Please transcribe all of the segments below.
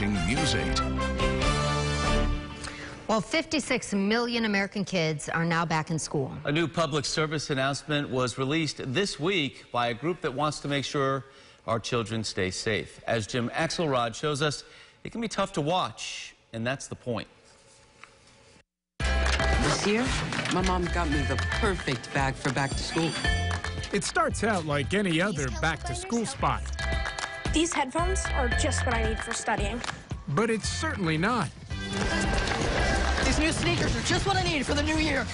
watching News 8. Well, 56 million American kids are now back in school. A new public service announcement was released this week by a group that wants to make sure our children stay safe. As Jim Axelrod shows us, it can be tough to watch, and that's the point. This year, my mom got me the perfect bag for back to school. It starts out like any other back to school spot. These headphones are just what I need for studying. But it's certainly not. These new sneakers are just what I need for the new year.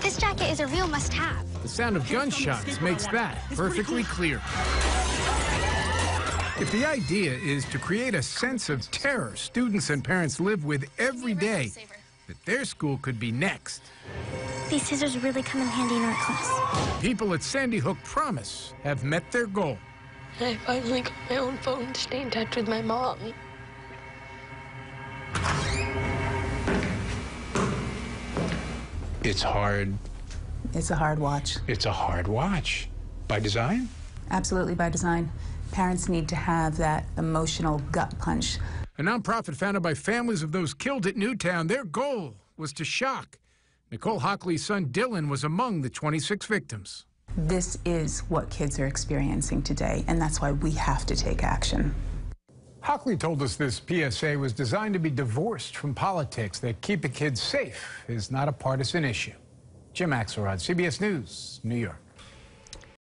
This jacket is a real must-have. The sound of gunshots makes that perfectly clear. If the idea is to create a sense of terror students and parents live with every day, that their school could be next. These scissors really come in handy in art class. People at Sandy Hook promise have met their goal. I finally got my own phone to stay in touch with my mom. It's hard. It's a hard watch. It's a hard watch. By design? Absolutely by design. Parents need to have that emotional gut punch. A nonprofit founded by families of those killed at Newtown, their goal was to shock. Nicole Hockley's son Dylan was among the 26 victims. This is what kids are experiencing today, and that's why we have to take action. Hockley told us this PSA was designed to be divorced from politics, that keeping kids safe is not a partisan issue. Jim Axelrod, CBS News, New York.